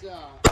下。